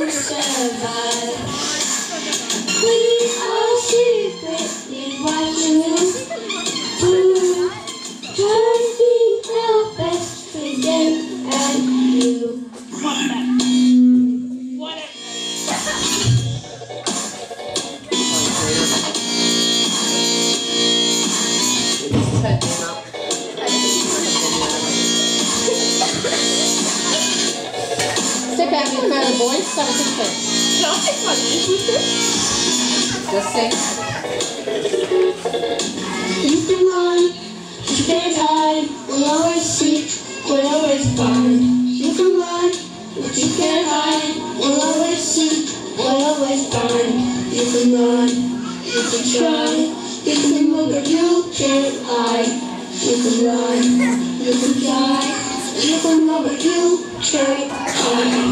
to survive. We are secretly watching us to try to be the best for them and you. Whatever. Whatever. Start with the Can I take my knife with this? Just say. You can run, you can hide, we'll always seek, we'll always find. You can run, but you can't hide, we'll always seek, we'll always find. You can run, you can try, you can move, but you can't hide. You can run, you can try, you can move, but you can't hide.